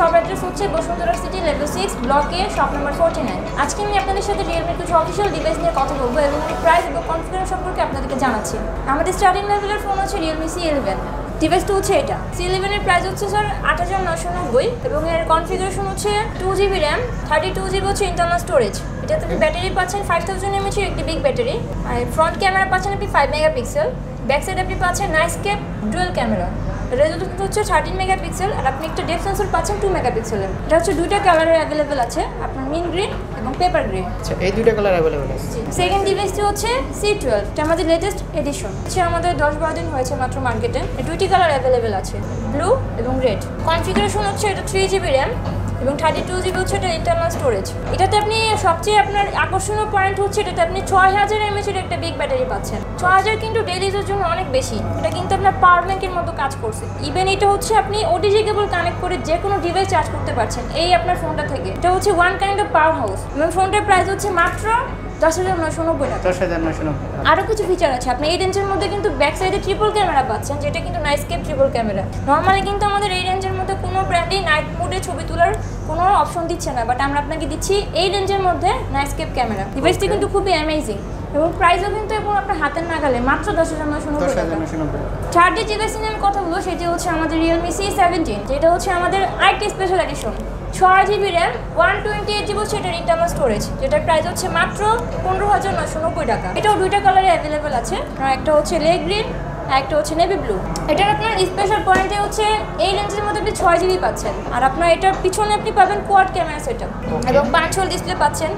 Shop address হচ্ছে Bashundhara city level six ব্লকে shop number forty nine আজকে আমি আপনাদের সাথে রিয়েলমির কিছু অফিসিয়াল ডিভাইস নিয়ে কথা বলব এবং প্রাইস এবং কনফিগারেশন সম্পর্কে আপনাদেরকে জানাচ্ছি। আমাদের স্টার্টিং লেভেলের ফোন হচ্ছে রিয়েলমি সি ইলেভেন ডিভাইসটা হচ্ছে এটা। সি ইলেভেনের প্রাইস হচ্ছে স্যার আট হাজার নশো নব্বই এবং এর কনফিগারেশন হচ্ছে two GB RAM thirty two GB হচ্ছে ইন্টারনাল স্টোরেজ এটাতে আপনি ব্যাটারি পাচ্ছেন ফাইভ থাউজেন্ড এমএচের একটি বিগ ব্যাটারি আর ফ্রন্ট ক্যামেরা পাচ্ছেন আপনি ফাইভ মেগাপিক্সেল ব্যাক সাইড আপনি পাচ্ছেন nice cap dual camera resolution হচ্ছে থার্টিন মেগাপিক্সেল আর আপনি একটা ডেপ সেন্সর পাচ্ছেন টু মেগাপিক্সেলের এটা হচ্ছে দুইটা কালারের অ্যাভেলেবেল আছে আপনার মিন গ্রিন এবং পেপার গ্রিন আচ্ছা এই দুইটা কালার অ্যাভেলেবেল আছে? সেকেন্ড ডিভাইসটি হচ্ছে সি টুয়েলভ এটা আমাদের লেটেস্ট এডিশন হচ্ছে আমাদের দশ বারো দিন হয়েছে মাত্র মার্কেটে দুইটি কালার অ্যাভেলেবেল আছে ব্লু এবং রেড কনফিগারেশন হচ্ছে এটা থ্রি জিবি র্যাম এবং থার্টি টু জিবি হচ্ছে এটা ইন্টারনাল স্টোরেজ এটাতে আপনি সবচেয়ে আপনার আকর্ষণীয় পয়েন্ট হচ্ছে এটাতে আপনি ছয় হাজার এমএচের একটা বিগ ব্যাটারি পাচ্ছেন। ছ হাজার কিন্তু ডেলি ইউজের জন্য অনেক বেশি। এটা কিন্তু আপনার পাওয়ার ব্যাঙ্কের মতো কাজ করছে। ইভেন এটা হচ্ছে আপনি ওটিজি কেবল কানেক্ট করে যে কোনো ডিভাইস চার্জ করতে পারছেন, এই আপনার ফোনটা থেকে। এটা হচ্ছে one kind of power house এবং ফোনটার প্রাইস হচ্ছে মাত্র দশ হাজার নয়শো নব্বই টাকা। দশ হাজার নশো নব্বই। আরও কিছু ফিচার আছে। আপনি এই রেঞ্জের মধ্যে কিন্তু ব্যাক সাইডে ট্রিপল ক্যামেরা পাচ্ছেন যেটা কিন্তু নাইসকেপ ট্রিপল ক্যামেরা নর্মালি কিন্তু আমাদের এই রেঞ্জের মধ্যে কোনো ব্র্যান্ডই নাইট মোডে ছবি তোলার কোনো অপশন দিচ্ছে না বাট আমরা আপনাকে দিচ্ছি এই রেঞ্জের মধ্যে নাইসকেপ ক্যামেরা ডিভাইসটি কিন্তু খুবই অ্যামেজিং এবং প্রাইসও কিন্তু এবং আপনার হাতের নাগালে মাত্র দশ হাজার নয়শো নশো নব্বই। যে ডিভাইস নিয়ে আমি কথা বলব সেটি হচ্ছে আমাদের রিয়েলমি সি সেভেন্টিন যেটা হচ্ছে আমাদের আরেকটি স্পেশাল এডিশন ছয় GB RAM one twenty eight GB internal storage যেটার প্রাইস হচ্ছে মাত্র পনেরো হাজার নশো নব্বই টাকা। এটাও দুইটা কালারে অ্যাভেলেবেল আছে। একটা হচ্ছে লে গ্রিন আর একটা হচ্ছে নেভি ব্লু এটার আপনার স্পেশাল পয়েন্টে হচ্ছে এই রেঞ্জের মধ্যে আপনি ছয় জিবি পাচ্ছেন। আর আপনার এটার পিছনে আপনি পাবেন কোয়াড ক্যামেরা সেট এবং পাঁচ হোল ডিসপ্লে পাচ্ছেন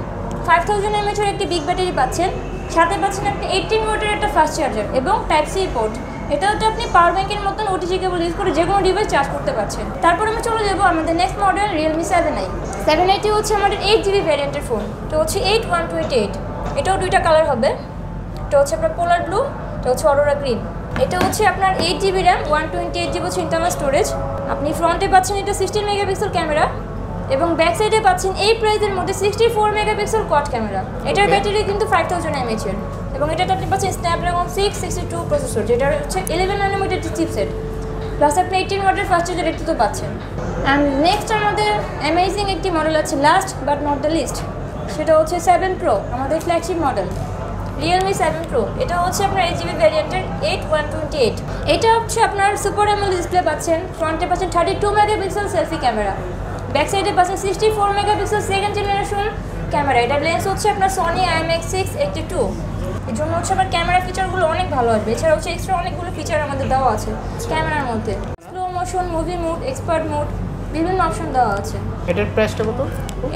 ফাইভ থাউজেন্ড এমএচের একটি বিগ ব্যাটারি পাচ্ছেন। সাথে পাচ্ছেন আপনি এইটিন ওয়াটের একটা ফাস্ট চার্জার এবং টাইপ সি পোর্ট এটা হচ্ছে আপনি পাওয়ার ব্যাংকের মতন ওটিজি কেবল ইউজ করে যে কোনো ডিভাইস চার্জ করতে পারছেন। তারপর আমি চলে যাব আমাদের next model Realme seven i seven IT হচ্ছে আমাদের এইট জিবি ভ্যারিয়েন্টের ফোন তো হচ্ছে এইট ওয়ান টোয়েন্টি এইট এটাও দুইটা কালার হবে। এটা হচ্ছে আপনার পোলার ব্লু এটা হচ্ছে অরোরা গ্রিন এটা হচ্ছে আপনার eight GB RAM one twenty eight GB হচ্ছে ইন্টারনাল স্টোরেজ আপনি ফ্রন্টে পাচ্ছেন এটা সিক্সটিন মেগাপিক্সেল ক্যামেরা এবং ব্যাক সাইডে পাচ্ছেন এই প্রাইসের মধ্যে sixty four megapixel quad camera এটার ব্যাটারি কিন্তু ফাইভ থাউজেন্ড এমএচের এবং এটাতে আপনি পাচ্ছেন Snapdragon six sixty two processor যেটা হচ্ছে ইলেভেন নানোমিটার চিপসেট প্লাস আপনি এইটিন ওয়াটের ফার্স্ট চার্জার একটু তো পাচ্ছেন। অ্যান্ড নেক্সট আমাদের অ্যামেজিং একটি মডেল আছে last but not the least সেটা হচ্ছে সেভেন প্রো আমাদের flagship model Realme seven pro এটা হচ্ছে আপনার এইট জিবি ভ্যারিয়েন্টের এইট ওয়ান টোয়েন্টি এইট এটা হচ্ছে আপনার সুপার এমএল ডিসপ্লে পাচ্ছেন। ফ্রন্টে পাচ্ছেন thirty two megapixel selfie camera back সাইডে পাচ্ছেন sixty four megapixel second generation camera এটার লেন্স হচ্ছে আপনার Sony IMX six eighty two এর জন্য হচ্ছে আপনার ক্যামেরা ফিচারগুলো অনেক ভালো আসবে। এছাড়া হচ্ছে এক্সট্রা অনেকগুলো ফিচার আমাদের দেওয়া আছে ক্যামেরার মধ্যে। Slow motion movie mode expert mode বিভিন্ন অপশন দেওয়া আছে। এটার প্রাইসটা কত?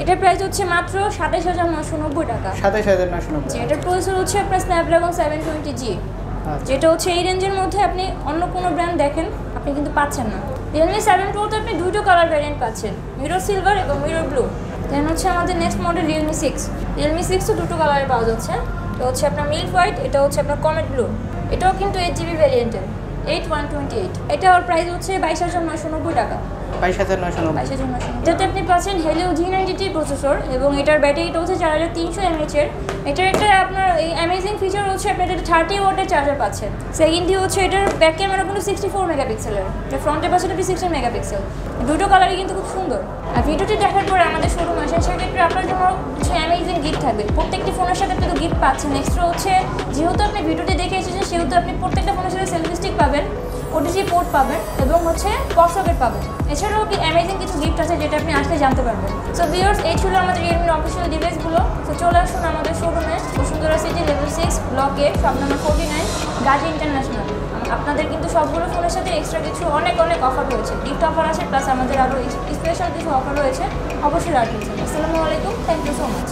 এটার প্রাইস হচ্ছে মাত্র সাতাশ হাজার নশো নব্বই টাকা। সাতাশ হাজার নশো নব্বই। এটার প্রসেসর হচ্ছে আপনার স্ন্যাপড্রাগন সেভেন টোয়েন্টি জি যেটা হচ্ছে এই রেঞ্জের মধ্যে আপনি অন্য কোনো ব্র্যান্ড দেখেন আপনি কিন্তু পাচ্ছেন না। রিয়েলমি সেভেন প্রোতে আপনি দুটো কালার ভ্যারিয়েন্ট পাচ্ছেন মিরো সিলভার এবং মিরো ব্লু দেন হচ্ছে আমাদের next model Realme six Realme সিক্সও দুটো কালারে পাওয়া যাচ্ছে। এটা হচ্ছে আপনার মিল্ক হোয়াইট এটা হচ্ছে আপনার কমেট ব্লু এটাও কিন্তু এইট জিবি ভ্যারিয়েন্টের এইট ওয়ান টোয়েন্টি এইট এটা ওর প্রাইস হচ্ছে বাইশ হাজার নয়শো নব্বই টাকা। বাইশ আপনি পাচ্ছেন হেলিও জি নাইনটি প্রসেসর এবং এটার ব্যাটারিটা হচ্ছে চার হাজার তিনশো এমএচের এটার একটা আপনার অ্যামেজিং ফিচার হচ্ছে আপনি এটা থার্টি ওয়াটের চার্জার পাচ্ছেন। সেকেন্ডলি হচ্ছে এটার ব্যাক ক্যামেরা সিক্সটি ফোর মেগাপিক্সেলের এটা ফ্রন্টে পাচ্ছেন আপনি সিক্সটিন মেগাপিক্সেল দুটো কালারই কিন্তু খুব সুন্দর। আর ভিডিওটি দেখার পরে আমাদের শোরুম আসেন সেক্ষেত্রে আপনার জন্য কিছু অ্যামেজিং গিফট থাকবে। প্রত্যেকটি ফোনের সাথে আপনি গিফট পাচ্ছেন। এক্সট্রা হচ্ছে, যেহেতু আপনি ভিডিওটি দেখে এসেছেন, সেহেতু আপনি প্রত্যেকটা ফোনের সাথে সেলফি স্টিক পাবেন। ওটিজি পোর্ট পাবেন এবং হচ্ছে পপ সকেট পাবেন। এছাড়াও কি অ্যামেজিং কিছু গিফট আছে যেটা আপনি আসলে জানতে পারবেন। সো ভিউয়ার্স এই ছিল আমাদের রিয়েলমির অফিসিয়াল ডিভাইসগুলো তো চলে আসুন আমাদের শোরুমে বসুন্ধরা সিটি লেভেল সিক্স ব্লকে shop number forty nine Gazi international আপনাদের কিন্তু সবগুলো ফোনের সাথে এক্সট্রা কিছু অনেক অনেক অফার রয়েছে। গিফট অফার আছে প্লাস আমাদের আরও স্পেশাল কিছু অফার রয়েছে। অবশ্যই রাখবেন। আসসালামু আলাইকুম থ্যাংক ইউ সো মাচ